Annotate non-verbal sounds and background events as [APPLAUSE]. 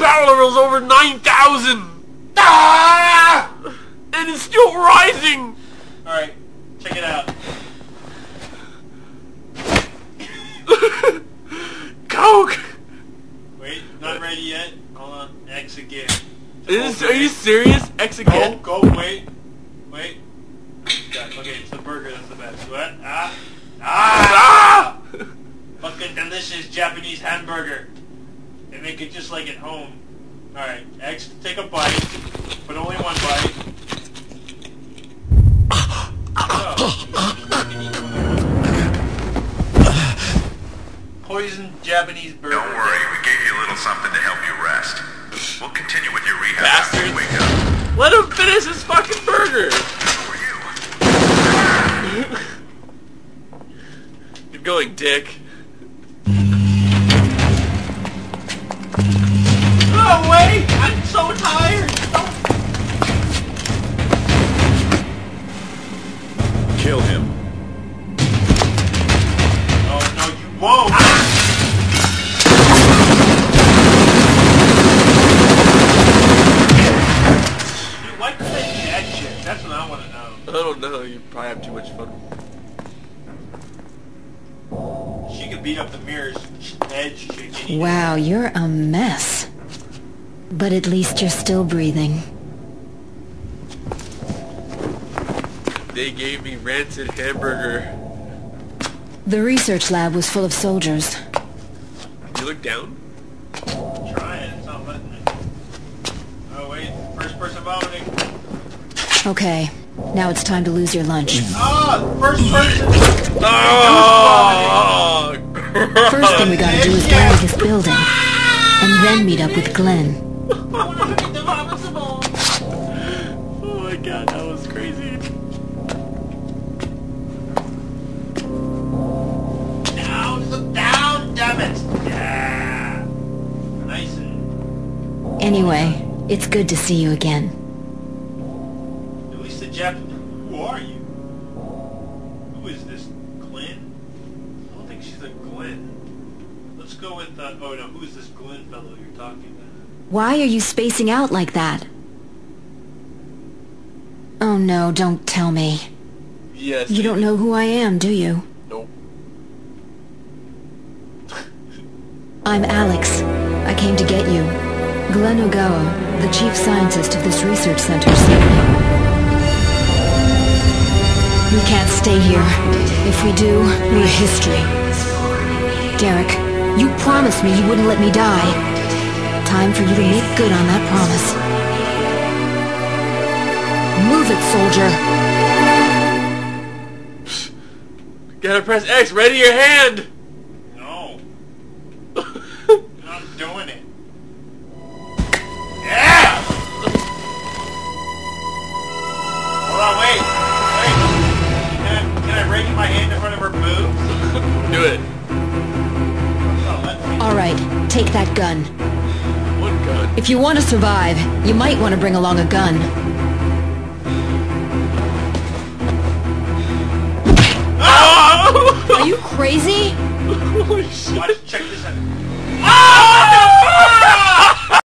battle level's over 9,000! Ah! And it's still rising! Alright, check it out. [LAUGHS] Coke! Wait, not ready yet. Hold on. X again. Is, are you serious? X again? go, go, wait. Wait. Okay, it's the burger that's the best. What? Ah! Ah! Ah! Fucking delicious Japanese hamburger. They make it just like at home. Alright, X, take a bite. But only one bite. Oh, Poison Japanese burger. Don't worry, we gave you a little something to help you rest. We'll continue with your rehab after you wake up. Let him finish his fucking burger! For you. [LAUGHS] You're going, dick. So tired! Kill him. Oh no, you won't! Dude, why couldn't I do that shit? That's what I want to know. I don't know, you probably have too much fun. She could beat up the mirror's edge chick any day. Wow, you're a mess. But at least you're still breathing. They gave me rancid hamburger. The research lab was full of soldiers. You look down? Trying, it's not letting me. Oh wait, first person vomiting. Okay, now it's time to lose your lunch. Ah, first person! Oh! First thing we gotta do is get out of this building. And then meet up with Glenn. Anyway, it's good to see you again. At least the Jap... Who are you? Who is this? Glenn? I don't think she's a Glenn. Let's go with, uh, oh no, who is this Glenn fellow you're talking about? Why are you spacing out like that? Oh no, don't tell me. Yes. You don't know who I am, do you? Nope. I'm Alex. I came to get you. Glenn Ogawa, the chief scientist of this research center, me. We can't stay here. If we do, we're history. Derek, you promised me you wouldn't let me die. Time for you to make good on that promise. Move it, soldier! Gotta press X, ready your hand! Take that gun. One gun. If you want to survive, you might want to bring along a gun. [LAUGHS] Are you crazy? Holy shit.